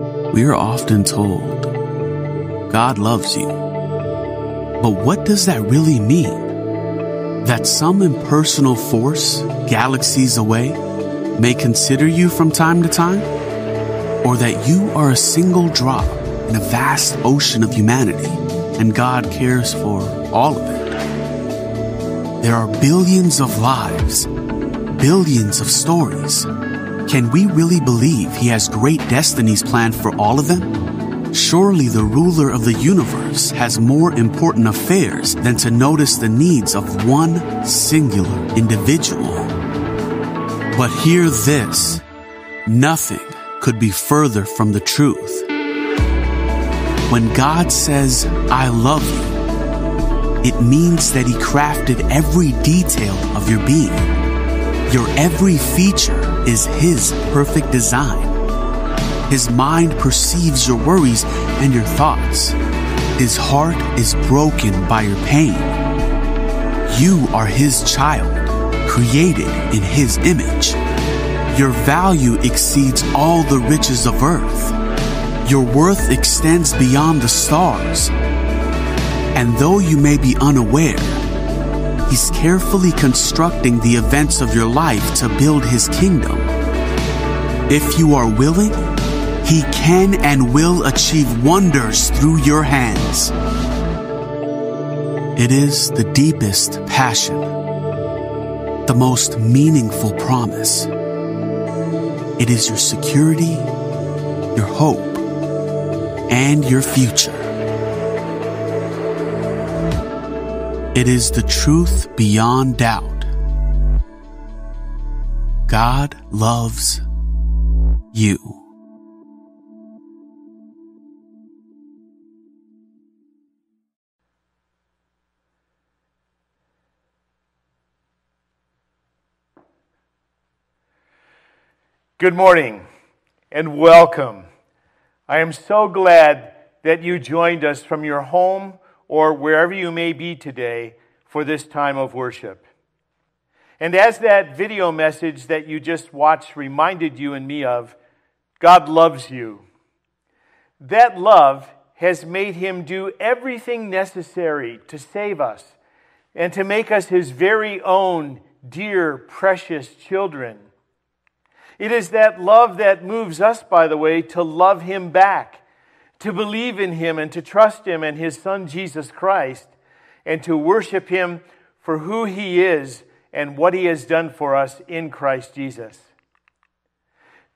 We are often told, God loves you. But what does that really mean? That some impersonal force, galaxies away, may consider you from time to time? Or that you are a single drop in a vast ocean of humanity and God cares for all of it? There are billions of lives, billions of stories. Can we really believe He has great destinies planned for all of them? Surely the ruler of the universe has more important affairs than to notice the needs of one singular individual. But hear this nothing could be further from the truth. When God says, I love you, it means that He crafted every detail of your being. Your every feature is His perfect design. His mind perceives your worries and your thoughts. His heart is broken by your pain. You are His child, created in His image. Your value exceeds all the riches of earth. Your worth extends beyond the stars. And though you may be unaware, He's carefully constructing the events of your life to build His kingdom. If you are willing, He can and will achieve wonders through your hands. It is the deepest passion, the most meaningful promise. It is your security, your hope, and your future. It is the truth beyond doubt. God loves you. Good morning and welcome. I am so glad that you joined us from your home or wherever you may be today for this time of worship. And as that video message that you just watched reminded you and me of, God loves you. That love has made him do everything necessary to save us and to make us his very own dear, precious children. It is that love that moves us, by the way, to love him back, to believe in him and to trust him and his son Jesus Christ, and to worship him for who he is and what he has done for us in Christ Jesus.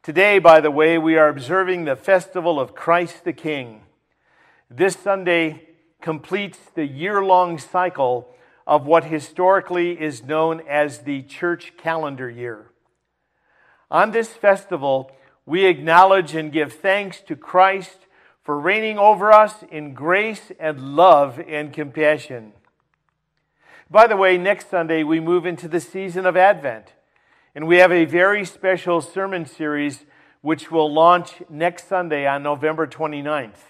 Today, by the way, we are observing the festival of Christ the King. This Sunday completes the year long cycle of what historically is known as the church calendar year. On this festival, we acknowledge and give thanks to Christ for reigning over us in grace and love and compassion. By the way, next Sunday we move into the season of Advent, and we have a very special sermon series which will launch next Sunday on November 29th.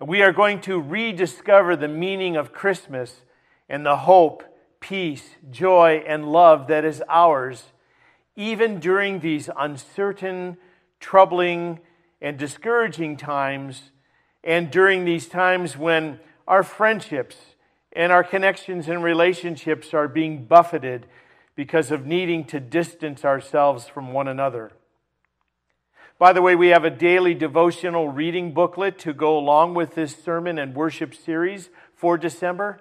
We are going to rediscover the meaning of Christmas and the hope, peace, joy, and love that is ours even during these uncertain, troubling, and discouraging times, and during these times when our friendships and our connections and relationships are being buffeted because of needing to distance ourselves from one another. By the way, we have a daily devotional reading booklet to go along with this sermon and worship series for December.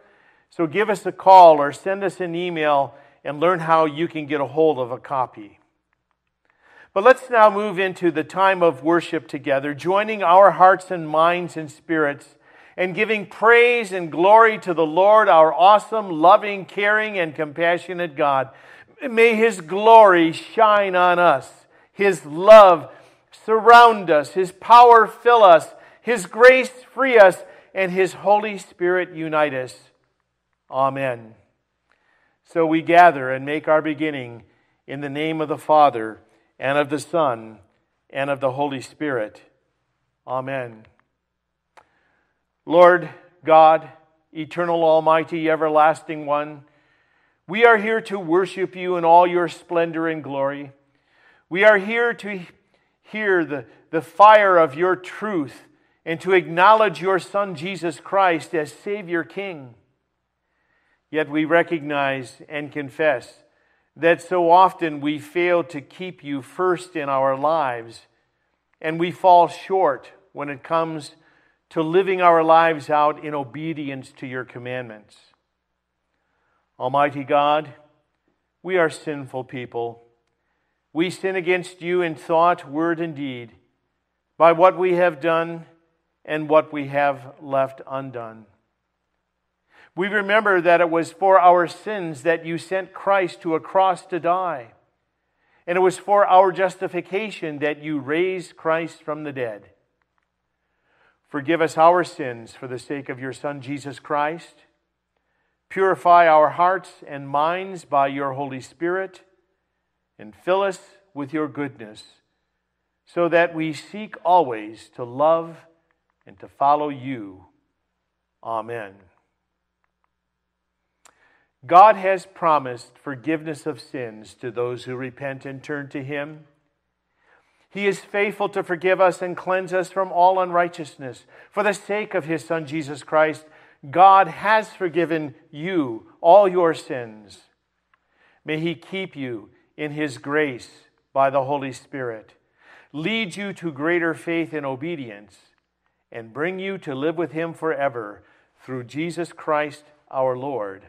So give us a call or send us an email and learn how you can get a hold of a copy. But let's now move into the time of worship together, joining our hearts and minds and spirits and giving praise and glory to the Lord, our awesome, loving, caring, and compassionate God. May His glory shine on us, His love surround us, His power fill us, His grace free us, and His Holy Spirit unite us. Amen. So we gather and make our beginning in the name of the Father, and of the Son, and of the Holy Spirit. Amen. Lord God, eternal, almighty, everlasting one, we are here to worship you in all your splendor and glory. We are here to hear the, the fire of your truth and to acknowledge your Son, Jesus Christ, as Savior King. Yet we recognize and confess that so often we fail to keep you first in our lives, and we fall short when it comes to living our lives out in obedience to your commandments. Almighty God, we are sinful people. We sin against you in thought, word, and deed, by what we have done and what we have left undone. We remember that it was for our sins that you sent Christ to a cross to die. And it was for our justification that you raised Christ from the dead. Forgive us our sins for the sake of your Son, Jesus Christ. Purify our hearts and minds by your Holy Spirit, and fill us with your goodness, so that we seek always to love and to follow you. Amen. God has promised forgiveness of sins to those who repent and turn to Him. He is faithful to forgive us and cleanse us from all unrighteousness. For the sake of His Son Jesus Christ, God has forgiven you all your sins. May He keep you in His grace by the Holy Spirit, lead you to greater faith and obedience, and bring you to live with Him forever through Jesus Christ our Lord.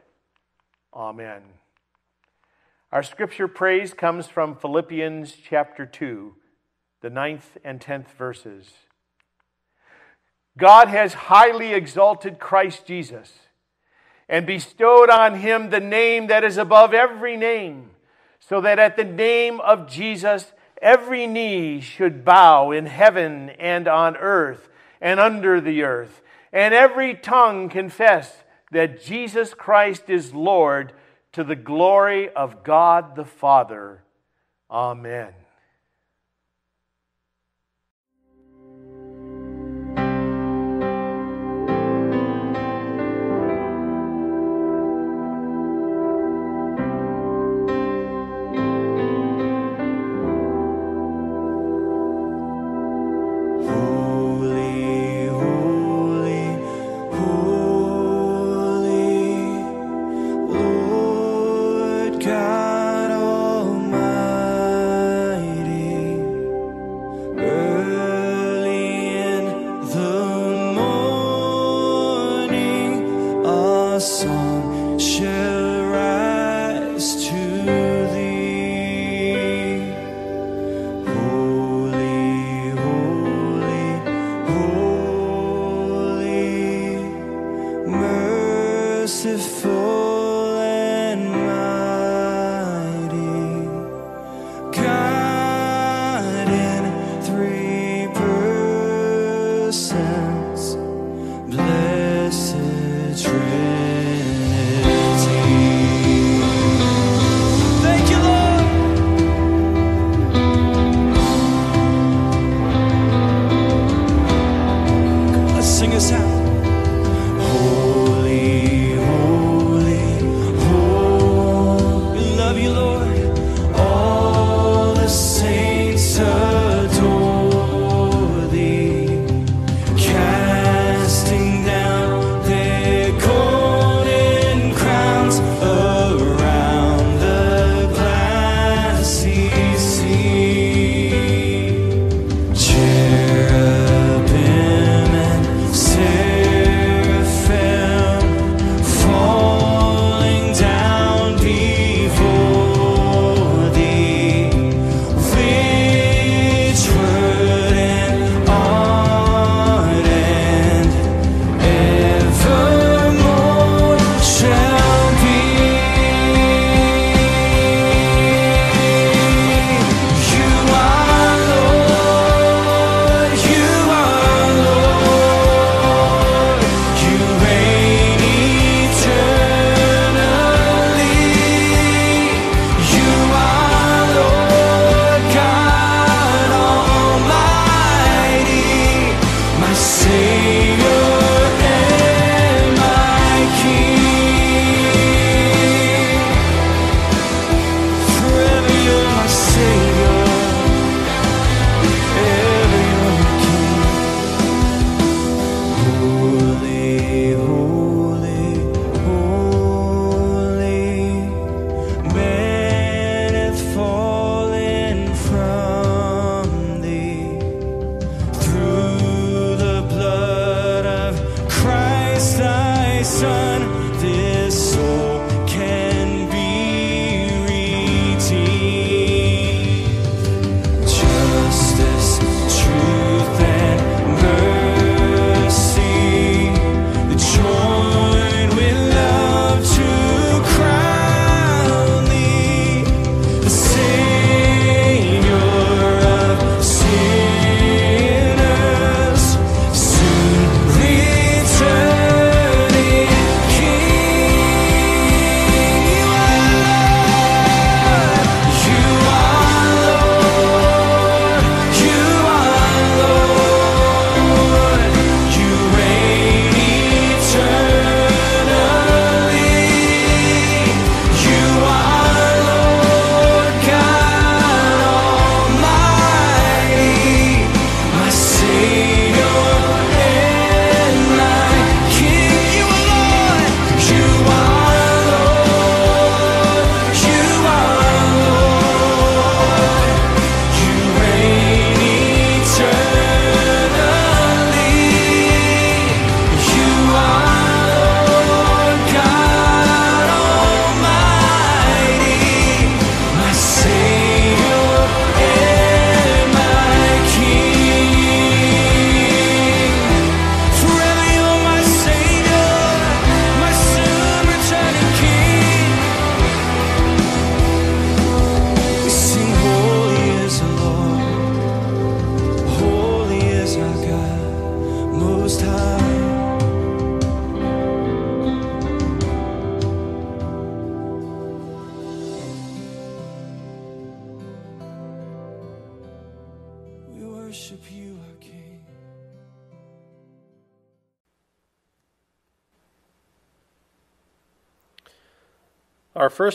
Amen. Our scripture praise comes from Philippians chapter 2, the ninth and tenth verses. God has highly exalted Christ Jesus and bestowed on him the name that is above every name, so that at the name of Jesus every knee should bow in heaven and on earth and under the earth, and every tongue confess that Jesus Christ is Lord to the glory of God the Father. Amen.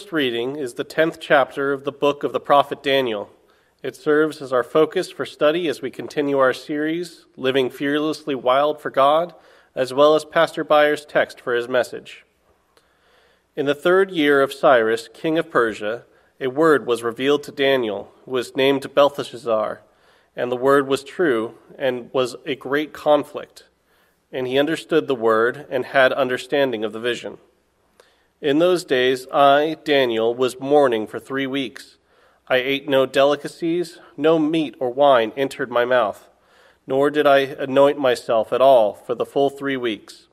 First reading is the 10th chapter of the book of the prophet Daniel. It serves as our focus for study as we continue our series, Living Fearlessly Wild for God, as well as Pastor Byers' text for his message. In the third year of Cyrus, king of Persia, a word was revealed to Daniel, who was named Belteshazzar, and the word was true and was a great conflict. And he understood the word and had understanding of the vision. In those days, I, Daniel, was mourning for three weeks. I ate no delicacies, no meat or wine entered my mouth, nor did I anoint myself at all for the full three weeks.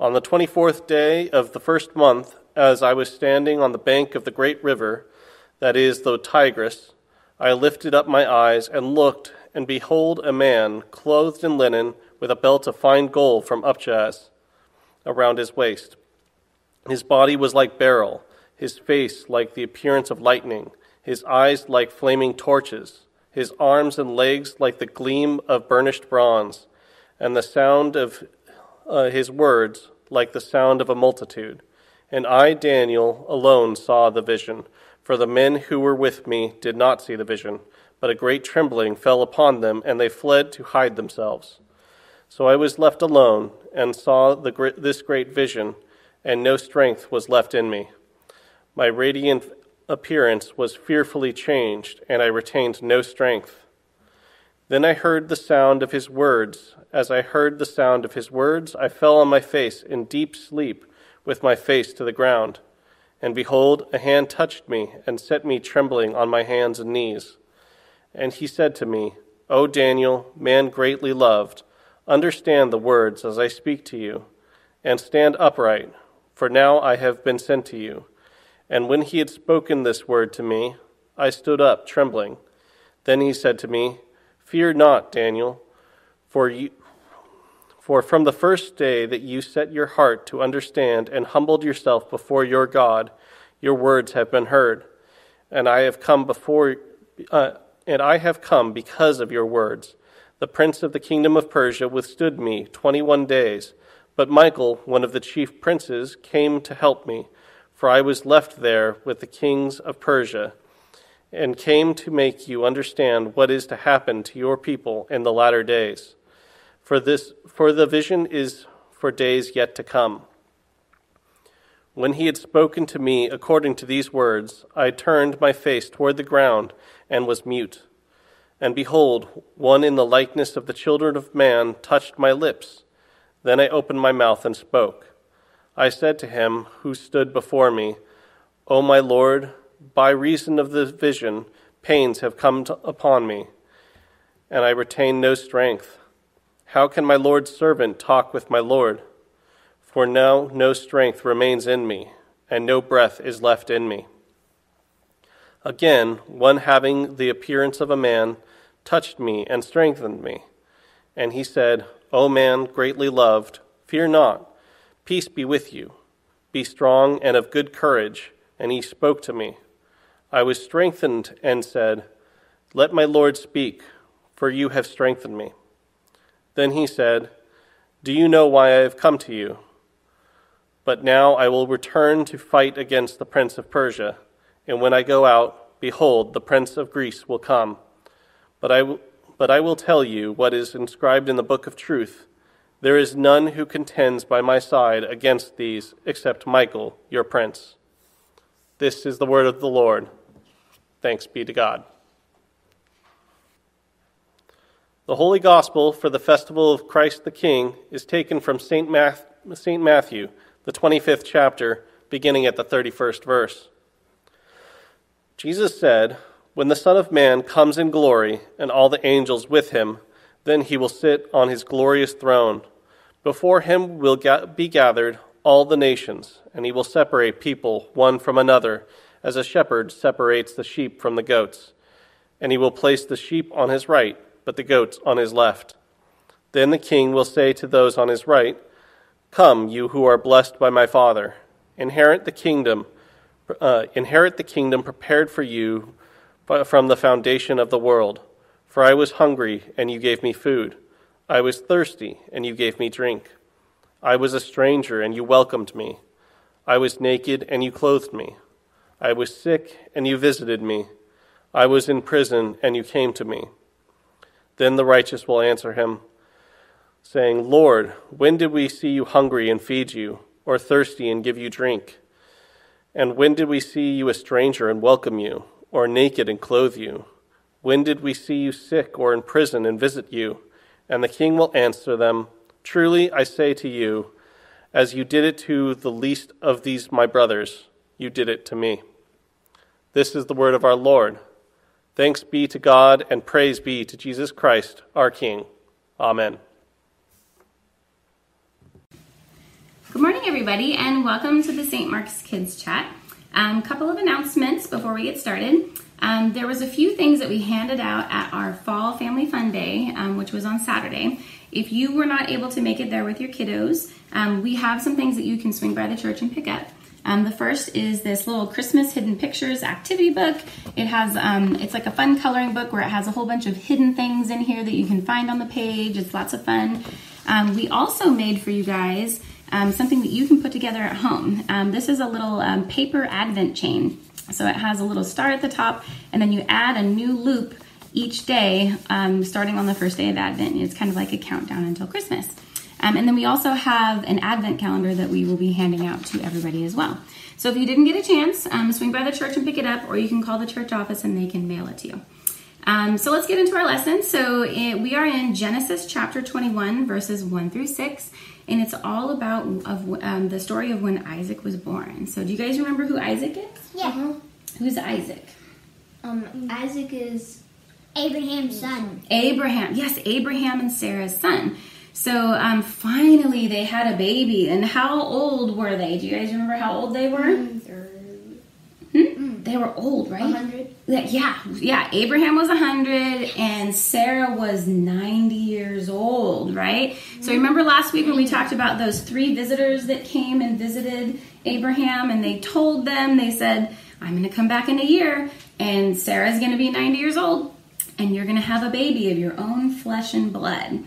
On the twenty fourth day of the first month, as I was standing on the bank of the great river, that is the Tigris, I lifted up my eyes and looked, and behold, a man clothed in linen, with a belt of fine gold from Uphaz around his waist. His body was like beryl, his face like the appearance of lightning, his eyes like flaming torches, his arms and legs like the gleam of burnished bronze, and the sound of uh, his words like the sound of a multitude. And I, Daniel, alone saw the vision, for the men who were with me did not see the vision, but a great trembling fell upon them, and they fled to hide themselves. So I was left alone and saw the, this great vision and no strength was left in me. My radiant appearance was fearfully changed, and I retained no strength. Then I heard the sound of his words. As I heard the sound of his words, I fell on my face in deep sleep, with my face to the ground. And behold, a hand touched me and set me trembling on my hands and knees. And he said to me, O Daniel, man greatly loved, understand the words as I speak to you, and stand upright for now I have been sent to you. And when he had spoken this word to me, I stood up, trembling. Then he said to me, Fear not, Daniel, for you. For from the first day that you set your heart to understand and humbled yourself before your God, your words have been heard, and I have come before, uh, and I have come because of your words. The prince of the kingdom of Persia withstood me twenty-one days. But Michael, one of the chief princes, came to help me, for I was left there with the kings of Persia, and came to make you understand what is to happen to your people in the latter days. For this for the vision is for days yet to come. When he had spoken to me according to these words, I turned my face toward the ground and was mute. And behold, one in the likeness of the children of man touched my lips. Then I opened my mouth and spoke. I said to him who stood before me, O my Lord, by reason of the vision, pains have come to, upon me, and I retain no strength. How can my Lord's servant talk with my Lord? For now no strength remains in me, and no breath is left in me. Again, one having the appearance of a man touched me and strengthened me. And he said, O man greatly loved, fear not, peace be with you. Be strong and of good courage. And he spoke to me. I was strengthened and said, Let my Lord speak, for you have strengthened me. Then he said, Do you know why I have come to you? But now I will return to fight against the prince of Persia, and when I go out, behold, the prince of Greece will come. But I but I will tell you what is inscribed in the book of truth. There is none who contends by my side against these except Michael, your prince. This is the word of the Lord. Thanks be to God. The Holy Gospel for the festival of Christ the King is taken from St. Matthew, the 25th chapter, beginning at the 31st verse. Jesus said, when the Son of Man comes in glory, and all the angels with him, then he will sit on his glorious throne. Before him will be gathered all the nations, and he will separate people one from another, as a shepherd separates the sheep from the goats. And he will place the sheep on his right, but the goats on his left. Then the king will say to those on his right, Come, you who are blessed by my Father, inherit the kingdom, uh, inherit the kingdom prepared for you from the foundation of the world. For I was hungry, and you gave me food. I was thirsty, and you gave me drink. I was a stranger, and you welcomed me. I was naked, and you clothed me. I was sick, and you visited me. I was in prison, and you came to me. Then the righteous will answer him, saying, Lord, when did we see you hungry and feed you, or thirsty and give you drink? And when did we see you a stranger and welcome you, or naked and clothe you? When did we see you sick or in prison and visit you? And the king will answer them, Truly I say to you, as you did it to the least of these my brothers, you did it to me. This is the word of our Lord. Thanks be to God and praise be to Jesus Christ, our King. Amen. Good morning, everybody, and welcome to the St. Mark's Kids Chat. A um, couple of announcements before we get started. Um, there was a few things that we handed out at our Fall Family Fun Day, um, which was on Saturday. If you were not able to make it there with your kiddos, um, we have some things that you can swing by the church and pick up. Um, the first is this little Christmas hidden pictures activity book. It has um, it's like a fun coloring book where it has a whole bunch of hidden things in here that you can find on the page. It's lots of fun. Um, we also made for you guys um, something that you can put together at home. Um, this is a little um, paper advent chain. So it has a little star at the top, and then you add a new loop each day, um, starting on the first day of Advent. It's kind of like a countdown until Christmas. Um, and then we also have an Advent calendar that we will be handing out to everybody as well. So if you didn't get a chance, um, swing by the church and pick it up, or you can call the church office and they can mail it to you. Um, so let's get into our lesson. So it, we are in Genesis chapter 21, verses 1 through 6, and it's all about of um, the story of when Isaac was born. So do you guys remember who Isaac is? Yeah. Uh-huh. Who's Isaac? Um, Isaac is Abraham's son. Abraham, yes, Abraham and Sarah's son. So um, finally, they had a baby. And how old were they? Do you guys remember how old they were? Mm, hmm? They were old, right? 100. Yeah, yeah. Abraham was 100 and Sarah was 90 years old, right? So remember last week when we talked about those three visitors that came and visited Abraham and they told them, they said, I'm going to come back in a year and Sarah's going to be 90 years old and you're going to have a baby of your own flesh and blood.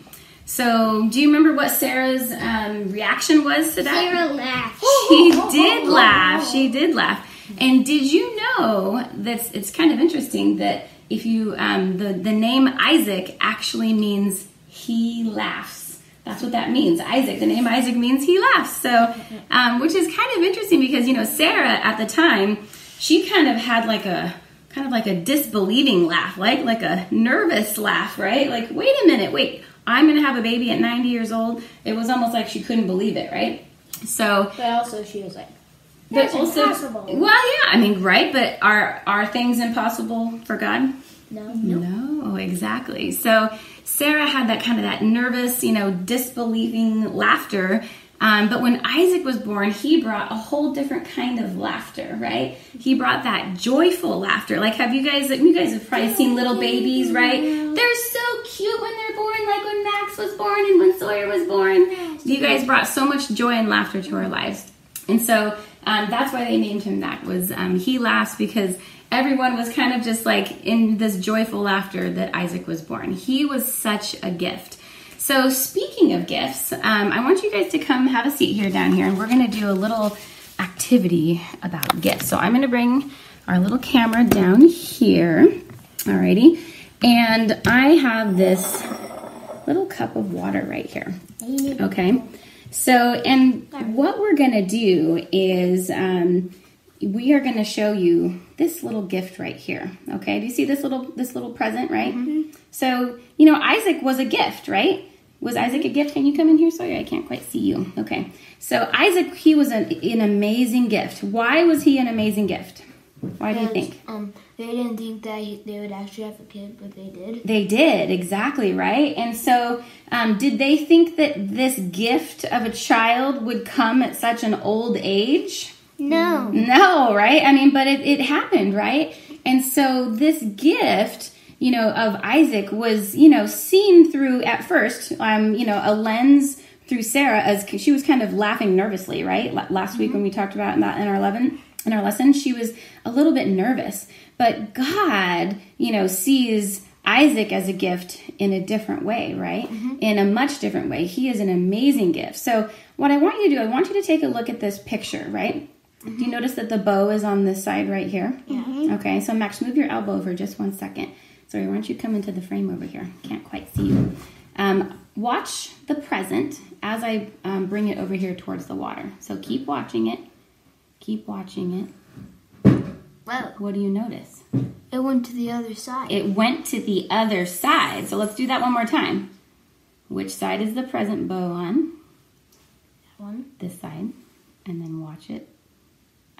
So, do you remember what Sarah's um, reaction was to that? Sarah laughed. She did laugh. She did laugh. And did you know that it's kind of interesting that if you um, the the name Isaac actually means he laughs. That's what that means. Isaac. The name Isaac means he laughs. So, um, which is kind of interesting because you know Sarah at the time she kind of had like a kind of like a disbelieving laugh, like like a nervous laugh, right? Like, wait a minute, wait, I'm going to have a baby at 90 years old. It was almost like she couldn't believe it, right? So, but also she was like, that's but also, impossible. Well, yeah, I mean, right? But are are things impossible for God? No. No, exactly. So Sarah had that kind of that nervous, you know, disbelieving laughter um, but when Isaac was born, he brought a whole different kind of laughter, right? He brought that joyful laughter. Like, have you guys, you guys have probably seen little babies, right? They're so cute when they're born, like when Max was born and when Sawyer was born. You guys brought so much joy and laughter to our lives. And so um, that's why they named him that, was um, he laughs because everyone was kind of just like in this joyful laughter that Isaac was born. He was such a gift. So, speaking of gifts, um, I want you guys to come have a seat here down here, and we're going to do a little activity about gifts. So, I'm going to bring our little camera down here. Alrighty. And I have this little cup of water right here. Okay. So, and what we're going to do is um, we are going to show you this little gift right here. Okay. Do you see this little this little present, right? Mm-hmm. So, you know, Isaac was a gift, right? Was Isaac a gift? Can you come in here? Sorry, I can't quite see you. Okay. So Isaac, he was an, an amazing gift. Why was he an amazing gift? Why do you think? Um, they didn't think that they would actually have a kid, but they did. They did, exactly, right? And so, um, did they think that this gift of a child would come at such an old age? No. No, right? I mean, but it, it happened, right? And so, this gift you know, of Isaac was, you know, seen through at first, um, you know, a lens through Sarah as she was kind of laughing nervously, right? Last mm-hmm. week when we talked about that in our 11 in our lesson, she was a little bit nervous, but God, you know, sees Isaac as a gift in a different way, right? In a much different way. He is an amazing gift. So, what I want you to do, I want you to take a look at this picture, right? Do you notice that the bow is on this side right here? Yeah. Okay, so Max, move your elbow over just one second. Sorry, why don't you come into the frame over here? Can't quite see you. Um, watch the present as I um, bring it over here towards the water. So keep watching it. Keep watching it. Well, What do you notice? it went to the other side. It went to the other side. So let's do that one more time. Which side is the present bow on? That One. This side. And then watch it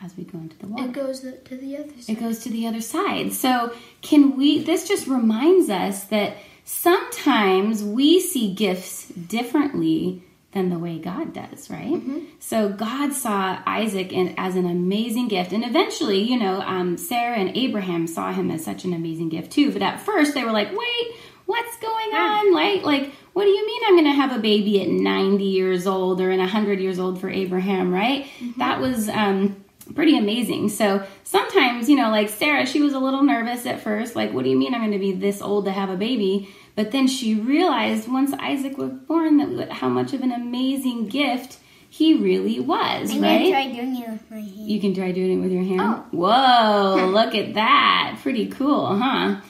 as we go into the water. It goes to the other side. It goes to the other side. So, can we, this just reminds us that sometimes we see gifts differently than the way God does, right? So, God saw Isaac in, as an amazing gift. And eventually, you know, um, Sarah and Abraham saw him as such an amazing gift too. But at first, they were like, wait, what's going on? Like, like, what do you mean I'm going to have a baby at 90 years old or in 100 years old for Abraham, right? That was, um, pretty amazing. So sometimes, you know, like Sarah, she was a little nervous at first. Like, what do you mean I'm going to be this old to have a baby? But then she realized once Isaac was born that how much of an amazing gift he really was, I'm right? gonna try doing it with my hand. You can try doing it with your hand. Oh. Whoa, look at that. Pretty cool, huh?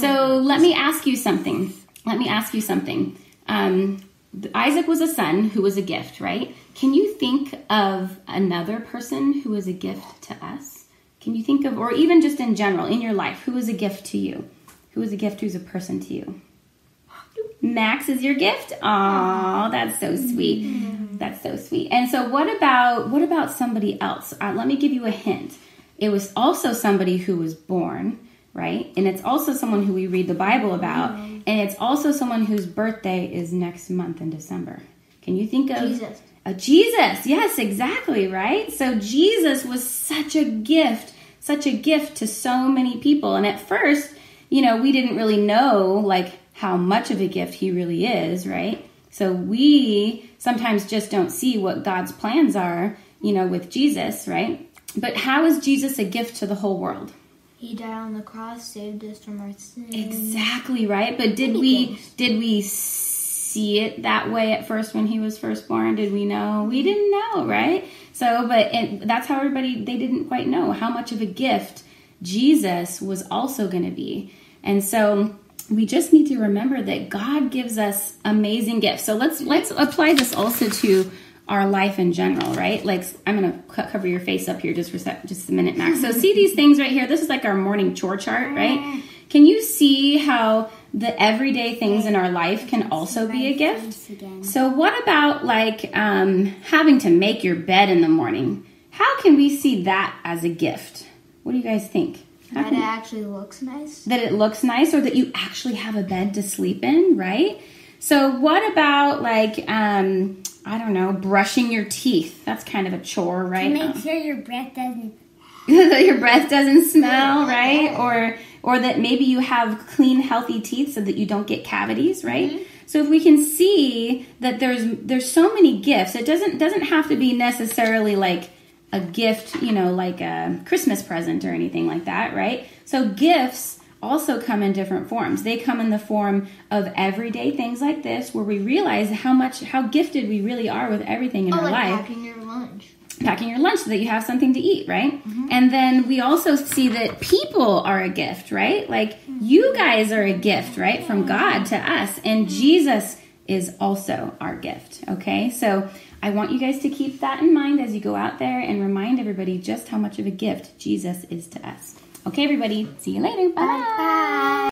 So let me ask you something. Let me ask you something. Um, Isaac was a son who was a gift, right? Can you think of another person who was a gift to us? Can you think of, or even just in general, in your life, who was a gift to you? Who was a gift? Who's a person to you? Max is your gift. Aw, that's so sweet. That's so sweet. And so, what about what about somebody else? Uh, let me give you a hint. It was also somebody who was born, right? And it's also someone who we read the Bible about, and it's also someone whose birthday is next month in December. Can you think of Jesus. a Jesus? Yes, exactly, right? So Jesus was such a gift, such a gift to so many people. And at first, you know, we didn't really know like how much of a gift he really is, right? So we sometimes just don't see what God's plans are, you know, with Jesus, right? But how is Jesus a gift to the whole world? He died on the cross, saved us from our sins. Exactly right. But did we did we see it that way at first when he was first born? Did we know? We mm-hmm. didn't know, right? So, but it, that's how everybody they didn't quite know how much of a gift Jesus was also going to be, and so we just need to remember that God gives us amazing gifts. So let's let's apply this also to our life in general, right? Like I'm gonna cover your face up here just for sec- just a minute, Max. So see these things right here. This is like our morning chore chart, right? Can you see how the everyday things in our life can also be a gift? So what about like um, having to make your bed in the morning? How can we see that as a gift? What do you guys think? That it actually looks nice. that it looks nice or that you actually have a bed to sleep in, right? So what about like um I don't know, brushing your teeth? That's kind of a chore, right? To Make sure your breath doesn't. that your breath doesn't smell, right? Or or that maybe you have clean, healthy teeth so that you don't get cavities, right? So if we can see that there's there's so many gifts, it doesn't doesn't have to be necessarily like a gift, you know, like a Christmas present or anything like that, right? So gifts also come in different forms. They come in the form of everyday things like this where we realize how much how gifted we really are with everything in Oh, our like life packing your lunch. packing your lunch so that you have something to eat, right? Mm-hmm. And then we also see that people are a gift, right? Like you mm-hmm. guys are a gift, right? From God to us. And mm-hmm. Jesus is also our gift, okay? So I want you guys to keep that in mind as you go out there and remind everybody just how much of a gift Jesus is to us. Okay, everybody, see you later. Bye. Come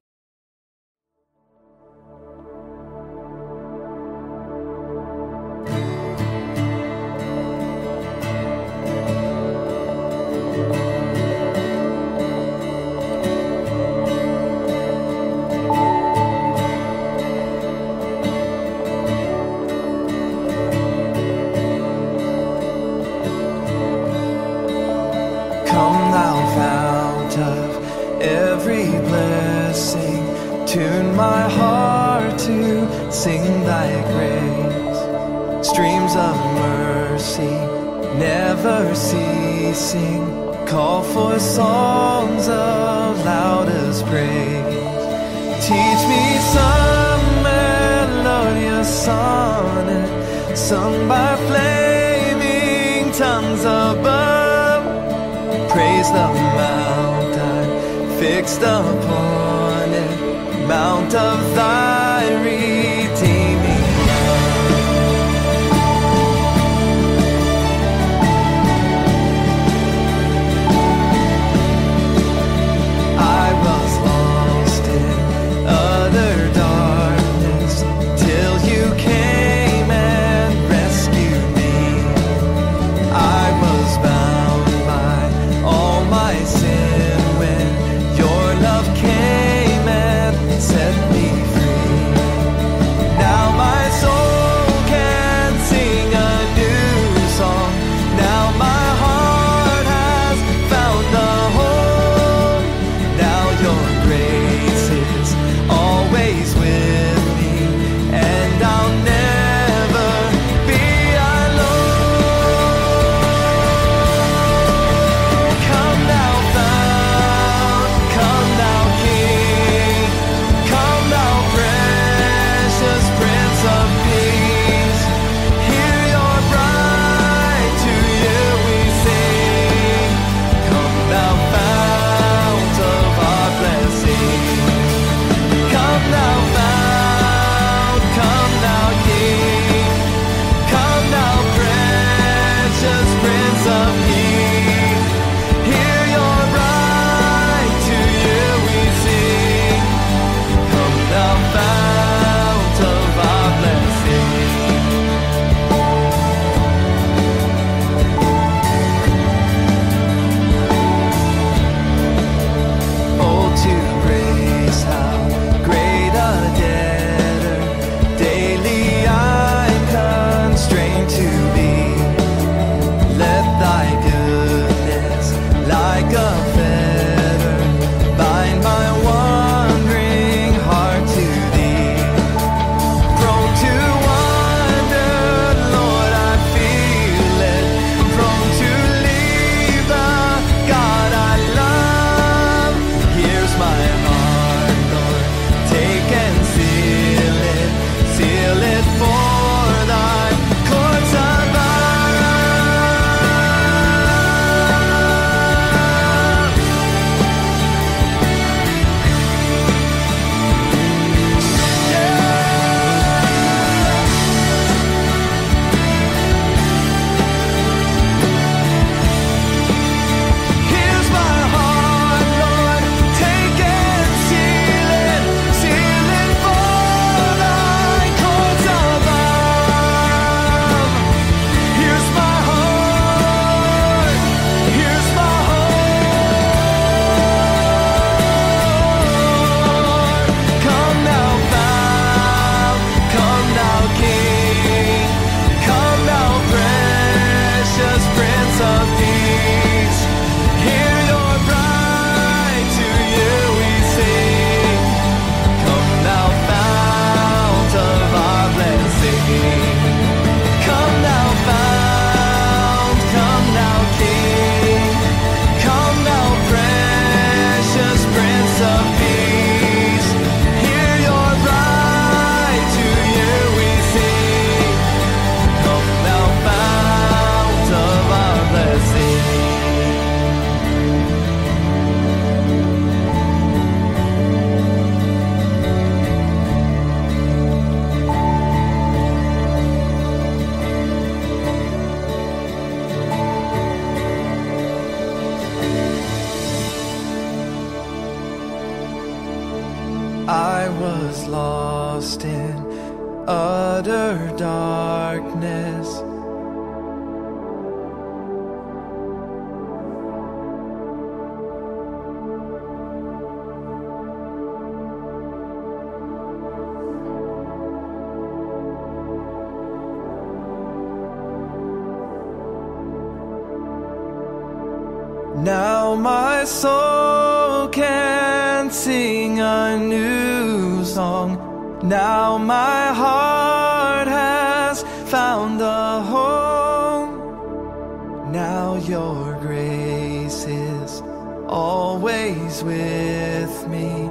Now your grace is always with me,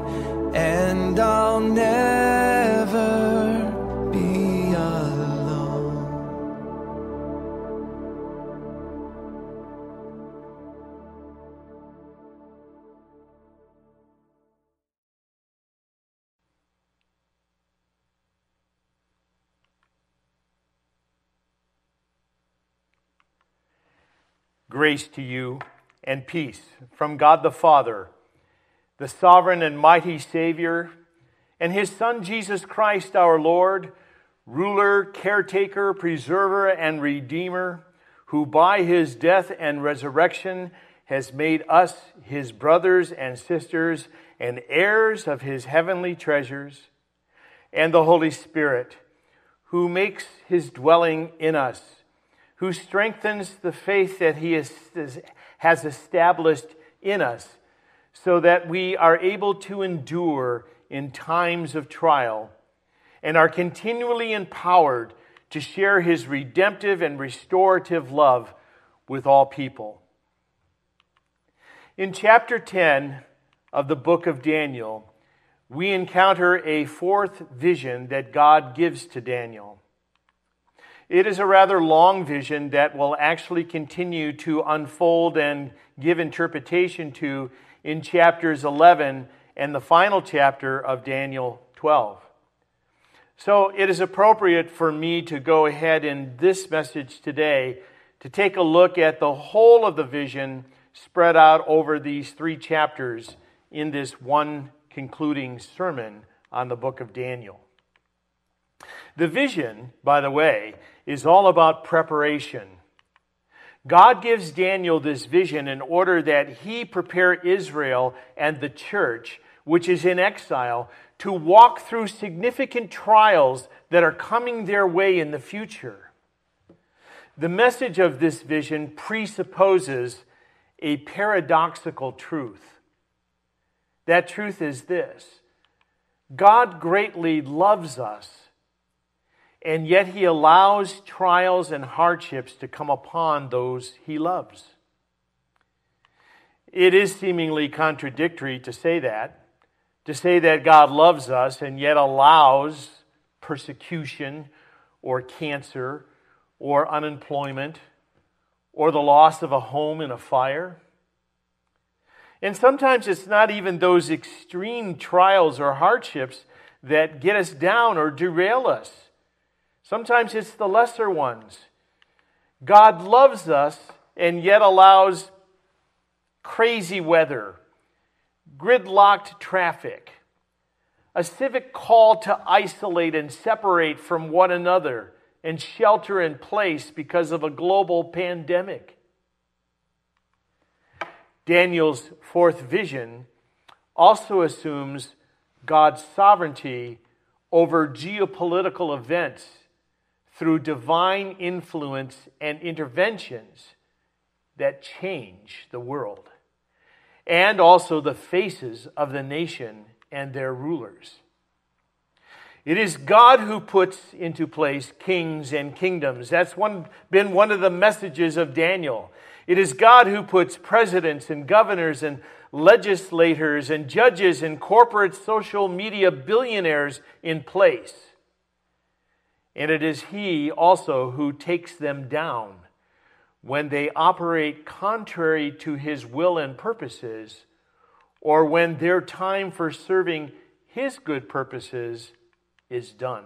and I'll never. Grace to you and peace from God the Father, the sovereign and mighty Savior, and his Son Jesus Christ our Lord, ruler, caretaker, preserver, and redeemer, who by his death and resurrection has made us his brothers and sisters and heirs of his heavenly treasures, and the Holy Spirit, who makes his dwelling in us who strengthens the faith that he is, has established in us so that we are able to endure in times of trial and are continually empowered to share his redemptive and restorative love with all people. In chapter 10 of the book of Daniel, we encounter a fourth vision that God gives to Daniel. It is a rather long vision that will actually continue to unfold and give interpretation to in chapters 11 and the final chapter of Daniel 12. So it is appropriate for me to go ahead in this message today to take a look at the whole of the vision spread out over these three chapters in this one concluding sermon on the book of Daniel. The vision, by the way, is all about preparation. God gives Daniel this vision in order that he prepare Israel and the church, which is in exile, to walk through significant trials that are coming their way in the future. The message of this vision presupposes a paradoxical truth. That truth is this God greatly loves us and yet he allows trials and hardships to come upon those he loves. It is seemingly contradictory to say that, to say that God loves us and yet allows persecution or cancer or unemployment or the loss of a home in a fire. And sometimes it's not even those extreme trials or hardships that get us down or derail us. Sometimes it's the lesser ones. God loves us and yet allows crazy weather, gridlocked traffic, a civic call to isolate and separate from one another and shelter in place because of a global pandemic. Daniel's fourth vision also assumes God's sovereignty over geopolitical events through divine influence and interventions that change the world, and also the faces of the nation and their rulers. It is God who puts into place kings and kingdoms. That's one, been one of the messages of Daniel. It is God who puts presidents and governors and legislators and judges and corporate social media billionaires in place. And it is He also who takes them down when they operate contrary to His will and purposes, or when their time for serving His good purposes is done.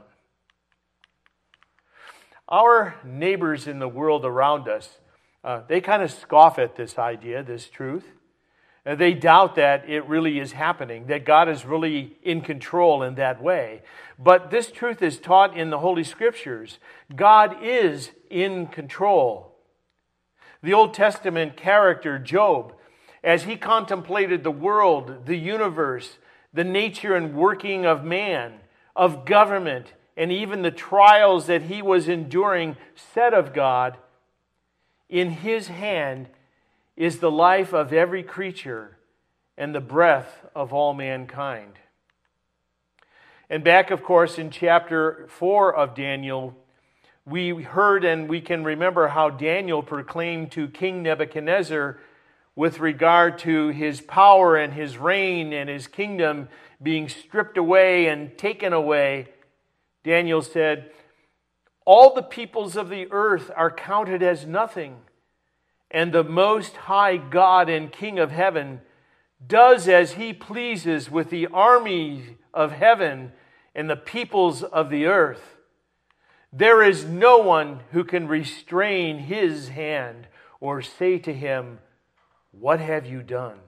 Our neighbors in the world around us, uh, they kind of scoff at this idea, this truth. Uh, they doubt that it really is happening, that God is really in control in that way. But this truth is taught in the Holy Scriptures. God is in control. The Old Testament character, Job, as he contemplated the world, the universe, the nature and working of man, of government, and even the trials that he was enduring, said of God, In his hand is the life of every creature and the breath of all mankind. And back, of course, in chapter 4 of Daniel, we heard and we can remember how Daniel proclaimed to King Nebuchadnezzar with regard to his power and his reign and his kingdom being stripped away and taken away, Daniel said, All the peoples of the earth are counted as nothing, and the Most High God and King of heaven does as he pleases with the army of heaven and the peoples of the earth. There is no one who can restrain his hand or say to him, What have you done?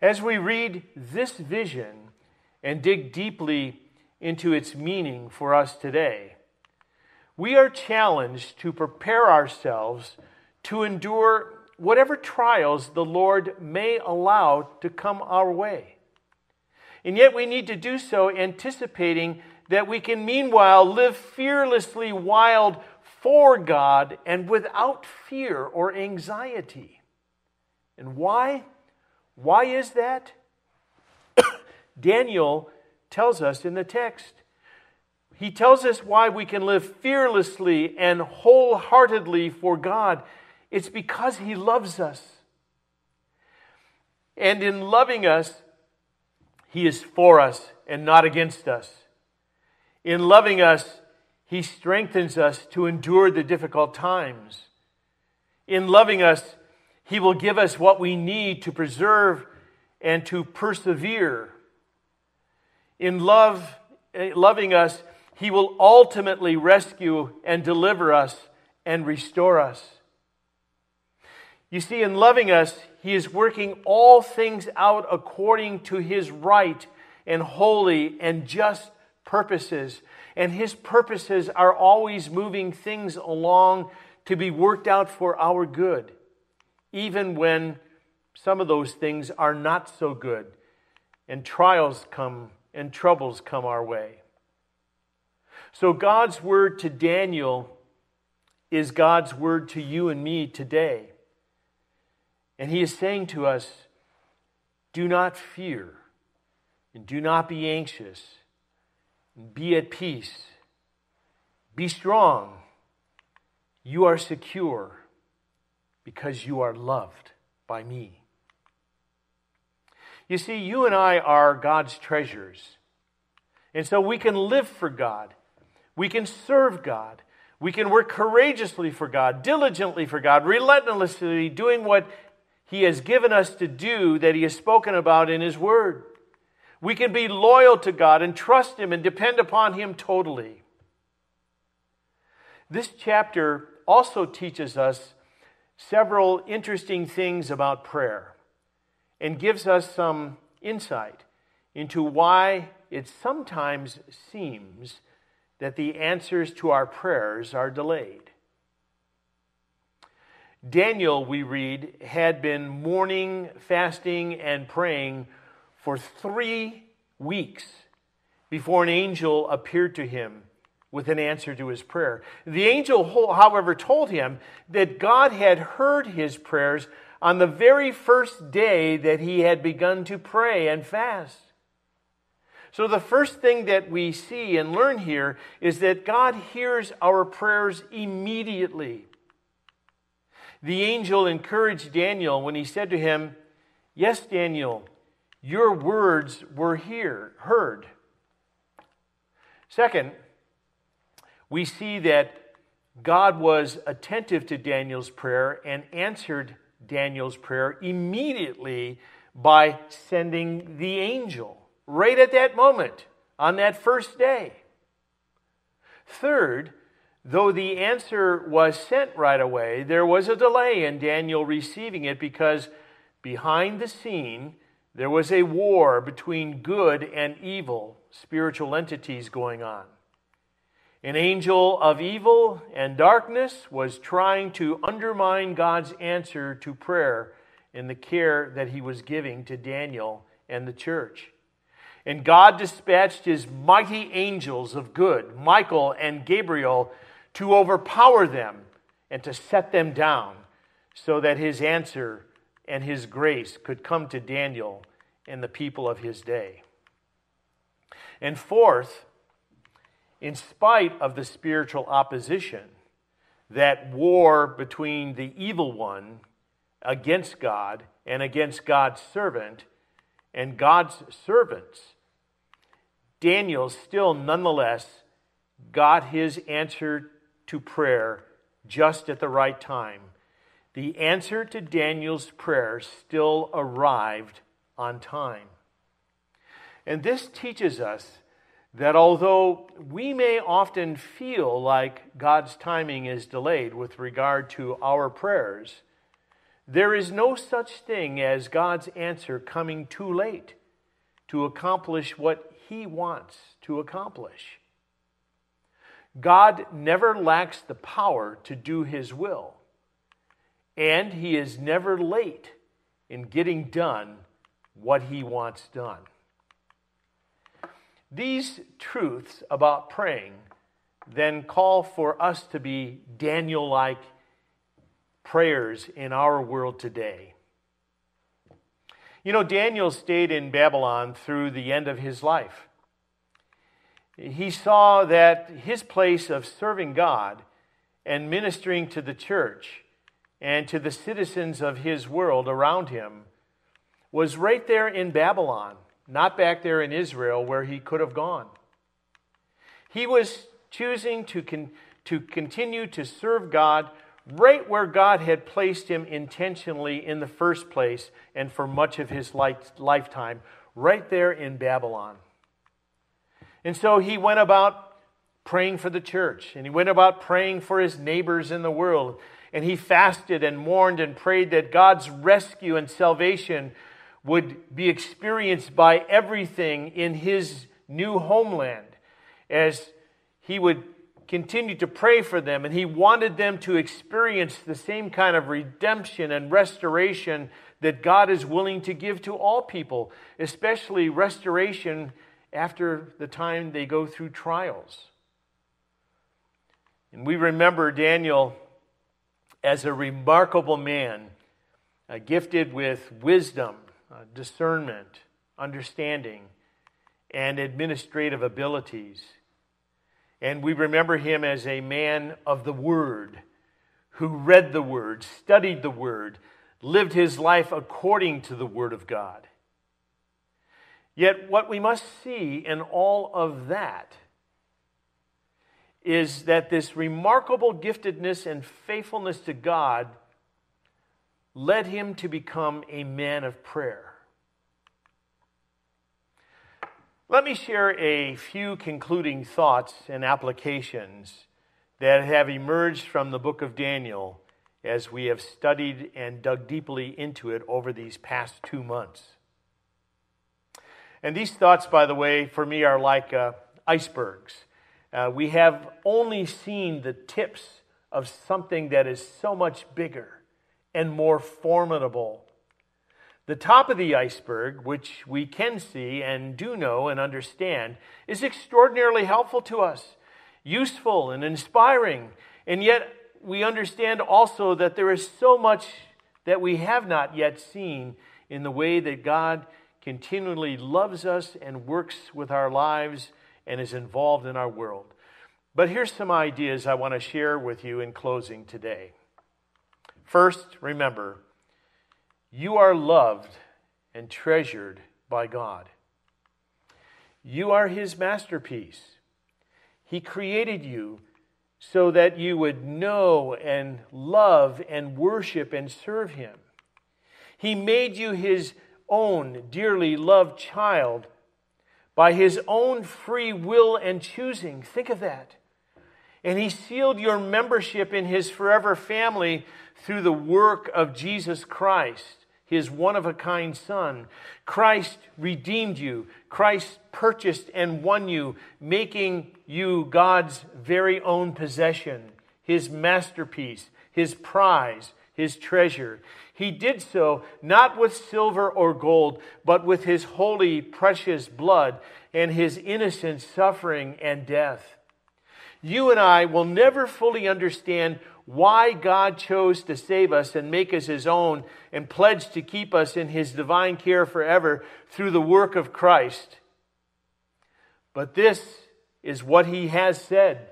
As we read this vision and dig deeply into its meaning for us today, we are challenged to prepare ourselves to endure whatever trials the Lord may allow to come our way. And yet we need to do so anticipating that we can meanwhile live fearlessly wild for God and without fear or anxiety. And why? Why is that? Daniel tells us in the text. He tells us why we can live fearlessly and wholeheartedly for God. It's because He loves us. And in loving us, He is for us and not against us. In loving us, He strengthens us to endure the difficult times. In loving us, He will give us what we need to preserve and to persevere. In love, eh, loving us, He will ultimately rescue and deliver us and restore us. You see, in loving us, He is working all things out according to His right and holy and just purposes. And His purposes are always moving things along to be worked out for our good, even when some of those things are not so good and trials come and troubles come our way. So, God's word to Daniel is God's word to you and me today. And he is saying to us, do not fear and do not be anxious. And be at peace. Be strong. You are secure because you are loved by me. You see, you and I are God's treasures. And so we can live for God. We can serve God. We can work courageously for God, diligently for God, relentlessly doing what he has given us to do that He has spoken about in His Word. We can be loyal to God and trust Him and depend upon Him totally. This chapter also teaches us several interesting things about prayer and gives us some insight into why it sometimes seems that the answers to our prayers are delayed. Daniel, we read, had been mourning, fasting, and praying for three weeks before an angel appeared to him with an answer to his prayer. The angel, however, told him that God had heard his prayers on the very first day that he had begun to pray and fast. So, the first thing that we see and learn here is that God hears our prayers immediately. The angel encouraged Daniel when he said to him, Yes, Daniel, your words were here, heard. Second, we see that God was attentive to Daniel's prayer and answered Daniel's prayer immediately by sending the angel right at that moment on that first day. Third, Though the answer was sent right away, there was a delay in Daniel receiving it because behind the scene, there was a war between good and evil spiritual entities going on. An angel of evil and darkness was trying to undermine God's answer to prayer in the care that he was giving to Daniel and the church. And God dispatched his mighty angels of good, Michael and Gabriel, to overpower them and to set them down so that his answer and his grace could come to Daniel and the people of his day. And fourth, in spite of the spiritual opposition, that war between the evil one against God and against God's servant and God's servants, Daniel still nonetheless got his answer to prayer just at the right time. The answer to Daniel's prayer still arrived on time. And this teaches us that although we may often feel like God's timing is delayed with regard to our prayers, there is no such thing as God's answer coming too late to accomplish what He wants to accomplish. God never lacks the power to do His will, and He is never late in getting done what He wants done. These truths about praying then call for us to be Daniel like prayers in our world today. You know, Daniel stayed in Babylon through the end of his life. He saw that his place of serving God and ministering to the church and to the citizens of his world around him was right there in Babylon not back there in Israel where he could have gone. He was choosing to, con- to continue to serve God right where God had placed him intentionally in the first place and for much of his life- lifetime, right there in Babylon. And so he went about praying for the church, and he went about praying for his neighbors in the world, and he fasted and mourned and prayed that God's rescue and salvation would be experienced by everything in his new homeland as he would continue to pray for them and he wanted them to experience the same kind of redemption and restoration that God is willing to give to all people, especially restoration after the time they go through trials. And we remember Daniel as a remarkable man, uh, gifted with wisdom uh, discernment, understanding, and administrative abilities. And we remember him as a man of the Word who read the Word, studied the Word, lived his life according to the Word of God. Yet, what we must see in all of that is that this remarkable giftedness and faithfulness to God led him to become a man of prayer. Let me share a few concluding thoughts and applications that have emerged from the book of Daniel as we have studied and dug deeply into it over these past two months. And these thoughts, by the way, for me are like uh, icebergs. Uh, we have only seen the tips of something that is so much bigger and more formidable. The top of the iceberg, which we can see and do know and understand, is extraordinarily helpful to us, useful and inspiring. And yet, we understand also that there is so much that we have not yet seen in the way that God continually loves us and works with our lives and is involved in our world. But here's some ideas I want to share with you in closing today. First, remember, you are loved and treasured by God. You are His masterpiece. He created you so that you would know and love and worship and serve Him. He made you His own dearly loved child by His own free will and choosing. Think of that. And He sealed your membership in His forever family through the work of Jesus Christ, his one of a kind Son. Christ redeemed you, Christ purchased and won you, making you God's very own possession, his masterpiece, his prize, his treasure. He did so not with silver or gold, but with his holy, precious blood and his innocent suffering and death. You and I will never fully understand why God chose to save us and make us his own and pledged to keep us in his divine care forever through the work of Christ. But this is what he has said,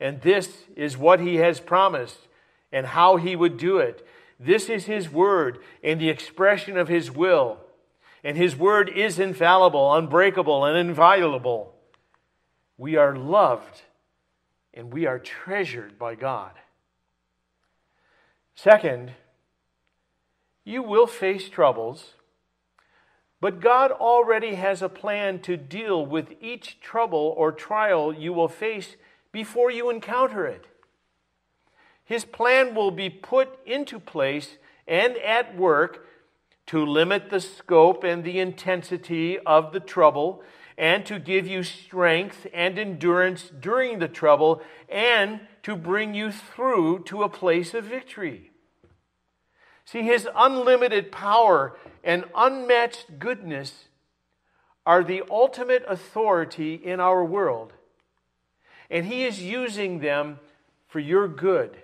and this is what he has promised, and how he would do it. This is His Word and the expression of His will. And His Word is infallible, unbreakable, and inviolable. We are loved and we are treasured by God. Second, you will face troubles, but God already has a plan to deal with each trouble or trial you will face before you encounter it. His plan will be put into place and at work to limit the scope and the intensity of the trouble and to give you strength and endurance during the trouble and to bring you through to a place of victory. See, his unlimited power and unmatched goodness are the ultimate authority in our world. And he is using them for your good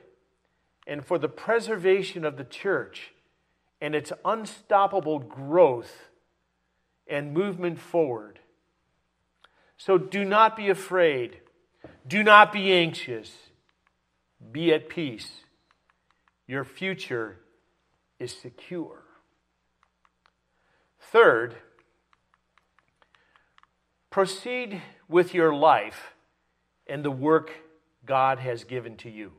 and for the preservation of the church and its unstoppable growth and movement forward. So do not be afraid. Do not be anxious. Be at peace. Your future is secure. Third, proceed with your life and the work God has given to you.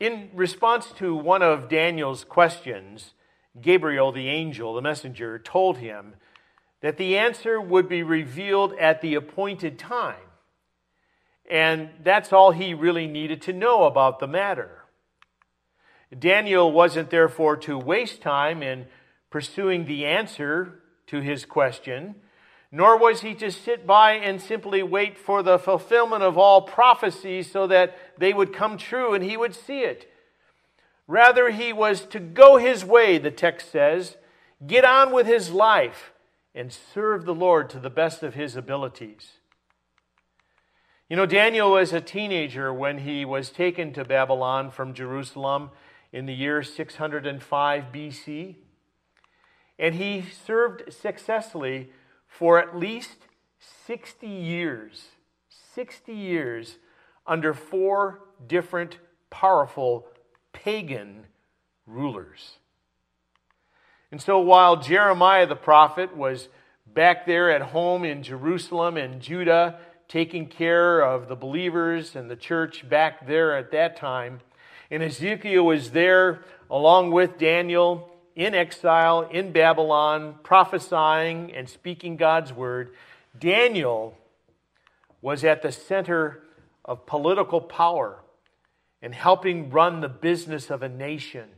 In response to one of Daniel's questions, Gabriel, the angel, the messenger, told him that the answer would be revealed at the appointed time. And that's all he really needed to know about the matter. Daniel wasn't therefore to waste time in pursuing the answer to his question, nor was he to sit by and simply wait for the fulfillment of all prophecies so that they would come true and he would see it. Rather, he was to go his way, the text says, get on with his life and serve the Lord to the best of his abilities. You know, Daniel was a teenager when he was taken to Babylon from Jerusalem in the year 605 BC. And he served successfully for at least 60 years. 60 years under four different powerful pagan rulers. And so while Jeremiah the prophet was back there at home in Jerusalem and Judah, taking care of the believers and the church back there at that time, and Ezekiel was there along with Daniel in exile in Babylon, prophesying and speaking God's word. Daniel was at the center of political power and helping run the business of a nation.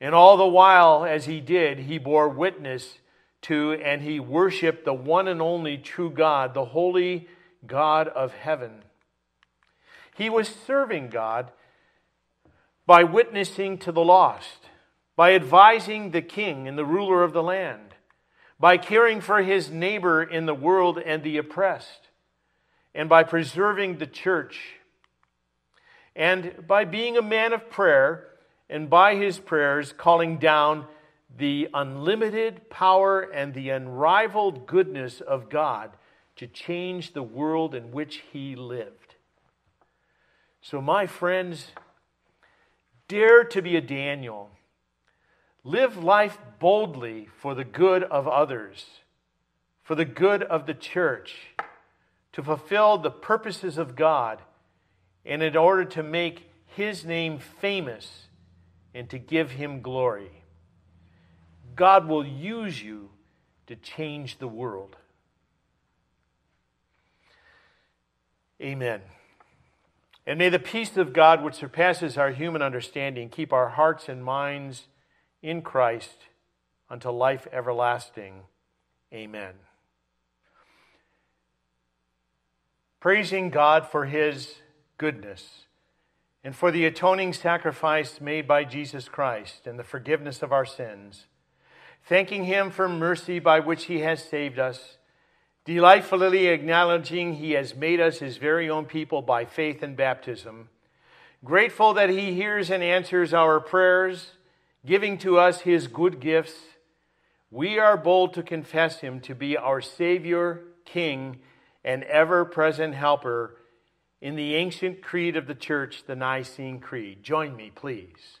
And all the while, as he did, he bore witness to and he worshiped the one and only true God, the holy God of heaven. He was serving God by witnessing to the lost, by advising the king and the ruler of the land, by caring for his neighbor in the world and the oppressed, and by preserving the church, and by being a man of prayer and by his prayers calling down the unlimited power and the unrivaled goodness of God to change the world in which he lived. So, my friends, dare to be a Daniel. Live life boldly for the good of others, for the good of the church, to fulfill the purposes of God, and in order to make his name famous and to give him glory. God will use you to change the world. Amen. And may the peace of God, which surpasses our human understanding, keep our hearts and minds in Christ unto life everlasting. Amen. Praising God for his goodness and for the atoning sacrifice made by Jesus Christ and the forgiveness of our sins, thanking Him for mercy by which He has saved us, delightfully acknowledging He has made us His very own people by faith and baptism, grateful that He hears and answers our prayers, giving to us His good gifts, we are bold to confess Him to be our Savior, King, and ever present helper in the ancient creed of the church, the Nicene Creed. Join me, please.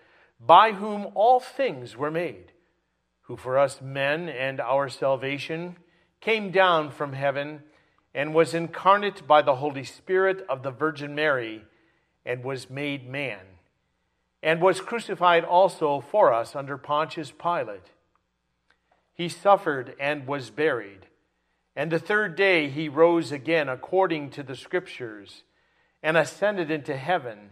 by whom all things were made, who for us men and our salvation came down from heaven and was incarnate by the Holy Spirit of the Virgin Mary and was made man, and was crucified also for us under Pontius Pilate. He suffered and was buried, and the third day he rose again according to the Scriptures, and ascended into heaven,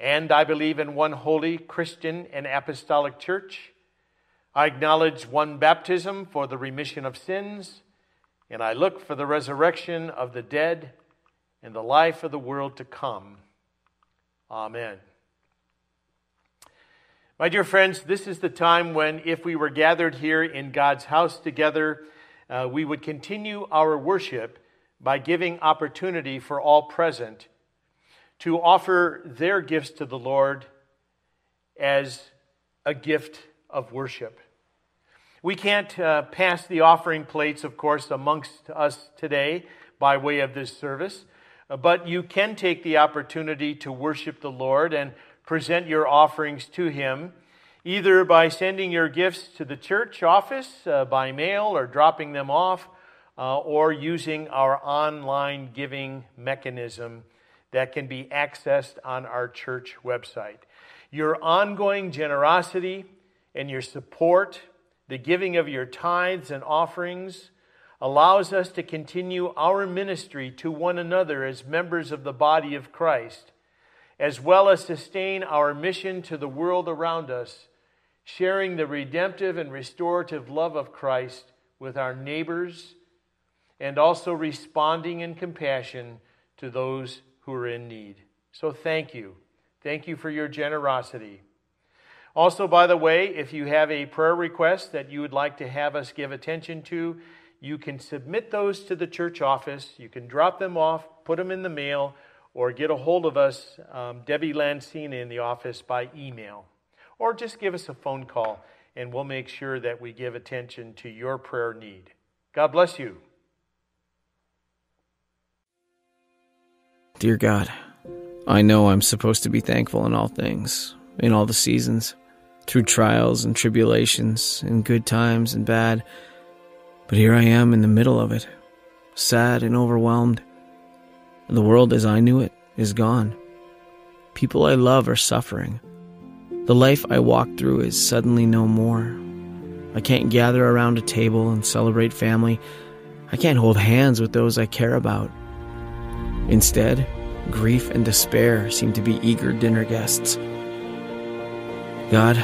And I believe in one holy Christian and apostolic church. I acknowledge one baptism for the remission of sins, and I look for the resurrection of the dead and the life of the world to come. Amen. My dear friends, this is the time when, if we were gathered here in God's house together, uh, we would continue our worship by giving opportunity for all present to offer their gifts to the Lord as a gift of worship. We can't uh, pass the offering plates, of course, amongst us today by way of this service, but you can take the opportunity to worship the Lord and present your offerings to Him, either by sending your gifts to the church office uh, by mail or dropping them off, uh, or using our online giving mechanism that can be accessed on our church website. Your ongoing generosity and your support the giving of your tithes and offerings allows us to continue our ministry to one another as members of the body of Christ, as well as sustain our mission to the world around us, sharing the redemptive and restorative love of Christ with our neighbors, and also responding in compassion to those who are in need. So thank you. Thank you for your generosity. Also, by the way, if you have a prayer request that you would like to have us give attention to, you can submit those to the church office. You can drop them off, put them in the mail, or get a hold of us, um, Debbie Lancina, in the office by email. Or just give us a phone call, and we'll make sure that we give attention to your prayer need. God bless you. Dear God, I know I'm supposed to be thankful in all things, in all the seasons through trials and tribulations, in good times and bad. But here I am in the middle of it, sad and overwhelmed. The world as I knew it is gone. People I love are suffering. The life I walked through is suddenly no more. I can't gather around a table and celebrate family. I can't hold hands with those I care about. Instead, grief and despair seem to be eager dinner guests. God,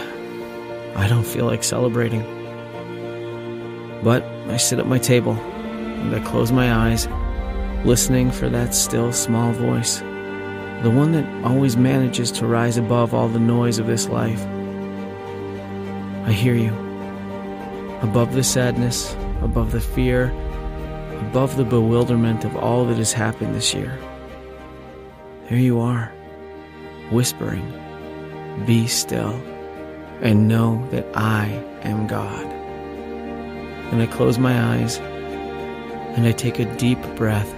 I don't feel like celebrating. But I sit at my table and I close my eyes, listening for that still small voice, the one that always manages to rise above all the noise of this life. I hear you. Above the sadness, above the fear, above the bewilderment of all that has happened this year. There you are, whispering, Be still and know that I am God. And I close my eyes and I take a deep breath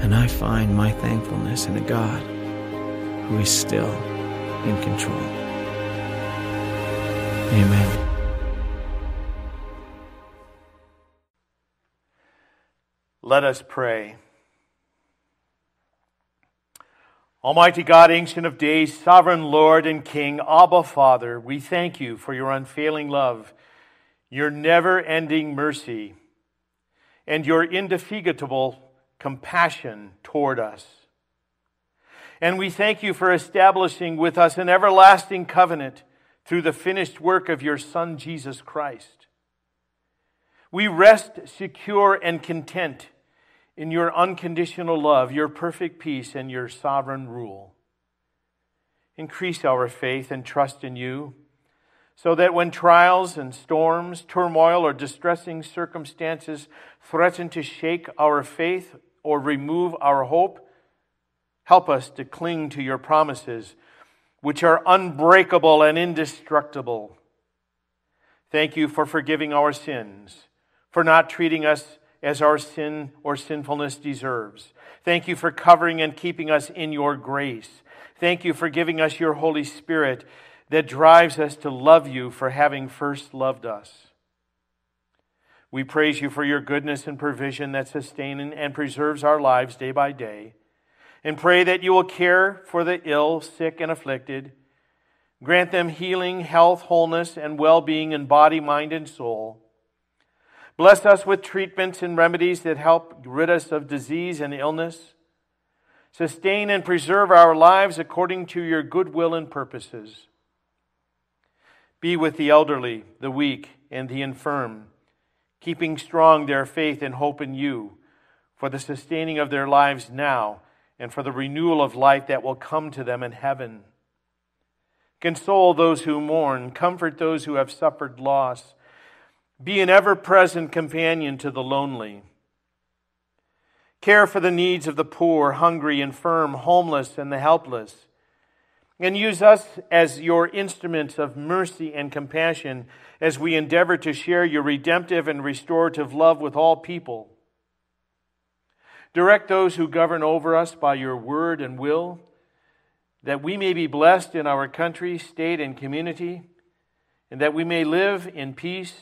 and I find my thankfulness in a God who is still in control. Amen. Let us pray. Almighty God, Ancient of Days, Sovereign Lord and King, Abba Father, we thank you for your unfailing love, your never ending mercy, and your indefatigable compassion toward us. And we thank you for establishing with us an everlasting covenant through the finished work of your Son, Jesus Christ. We rest secure and content in your unconditional love, your perfect peace, and your sovereign rule. Increase our faith and trust in you so that when trials and storms, turmoil, or distressing circumstances threaten to shake our faith or remove our hope, help us to cling to your promises, which are unbreakable and indestructible. Thank you for forgiving our sins, for not treating us as our sin or sinfulness deserves. Thank you for covering and keeping us in your grace. Thank you for giving us your Holy Spirit that drives us to love you for having first loved us. We praise you for your goodness and provision that sustains and preserves our lives day by day, and pray that you will care for the ill, sick, and afflicted. Grant them healing, health, wholeness, and well being in body, mind, and soul. Bless us with treatments and remedies that help rid us of disease and illness. Sustain and preserve our lives according to your good will and purposes. Be with the elderly, the weak, and the infirm, keeping strong their faith and hope in you for the sustaining of their lives now and for the renewal of life that will come to them in heaven. Console those who mourn, comfort those who have suffered loss be an ever present companion to the lonely. Care for the needs of the poor, hungry, infirm, homeless, and the helpless. And use us as your instruments of mercy and compassion as we endeavor to share your redemptive and restorative love with all people. Direct those who govern over us by your word and will, that we may be blessed in our country, state, and community, and that we may live in peace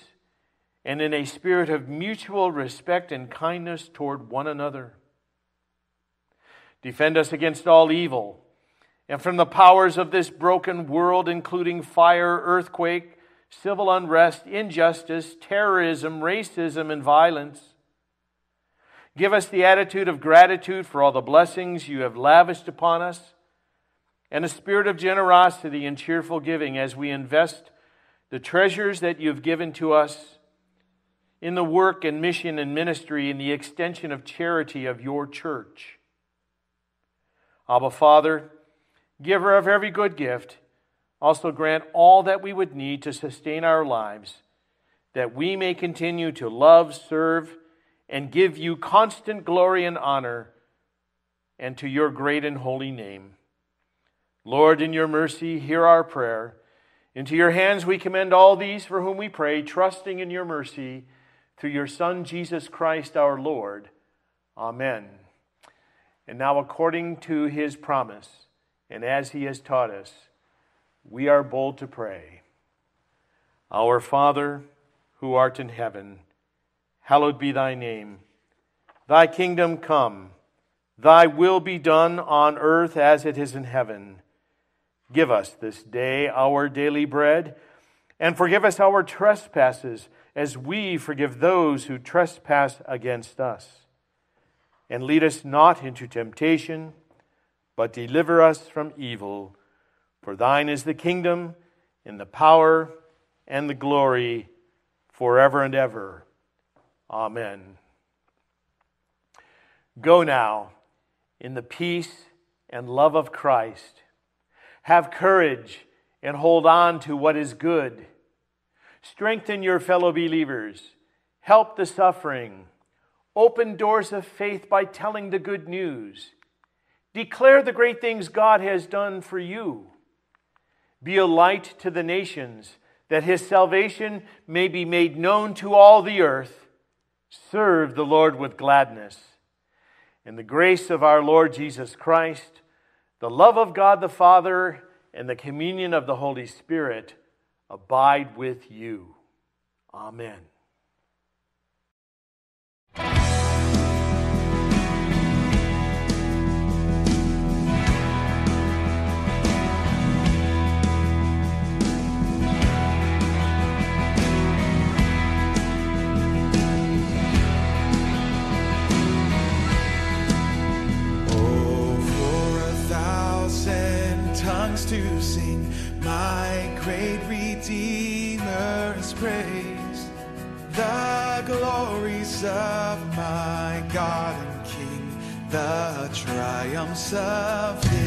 and in a spirit of mutual respect and kindness toward one another. Defend us against all evil and from the powers of this broken world, including fire, earthquake, civil unrest, injustice, terrorism, racism, and violence. Give us the attitude of gratitude for all the blessings you have lavished upon us and a spirit of generosity and cheerful giving as we invest the treasures that you have given to us in the work and mission and ministry and the extension of charity of your church. Abba, Father, giver of every good gift, also grant all that we would need to sustain our lives, that we may continue to love, serve, and give you constant glory and honor, and to your great and holy name. Lord, in your mercy, hear our prayer. Into your hands we commend all these for whom we pray, trusting in your mercy through your Son, Jesus Christ our Lord. Amen. And now, according to his promise, and as he has taught us, we are bold to pray. Our Father, who art in heaven, hallowed be thy name. Thy kingdom come, thy will be done on earth as it is in heaven. Give us this day our daily bread, and forgive us our trespasses as we forgive those who trespass against us. And lead us not into temptation, but deliver us from evil. For thine is the kingdom, and the power, and the glory, forever and ever. Amen. Go now in the peace and love of Christ. Have courage and hold on to what is good Strengthen your fellow believers. Help the suffering. Open doors of faith by telling the good news. Declare the great things God has done for you. Be a light to the nations, that his salvation may be made known to all the earth. Serve the Lord with gladness. In the grace of our Lord Jesus Christ, the love of God the Father, and the communion of the Holy Spirit abide with you. Amen. Of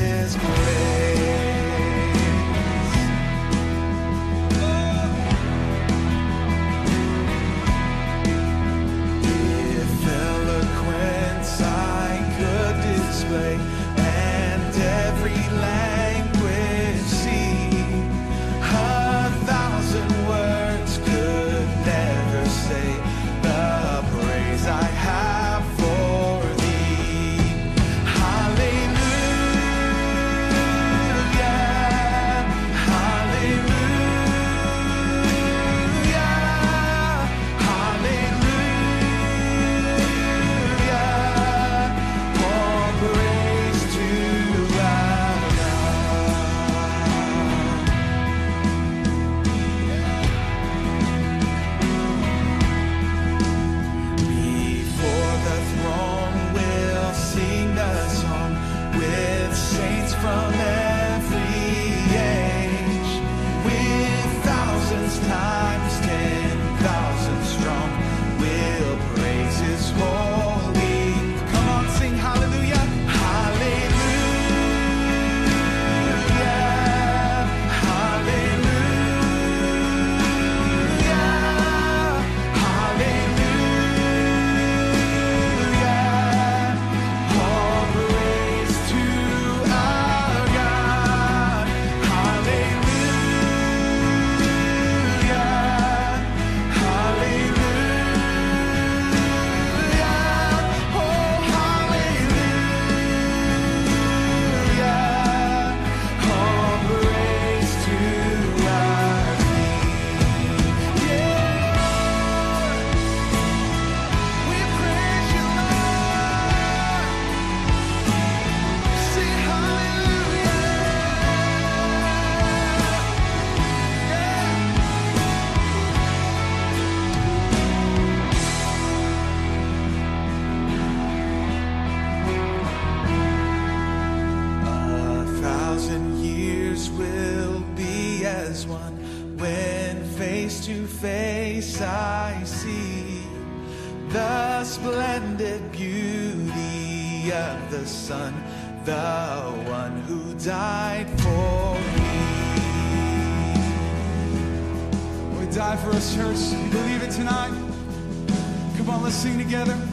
together.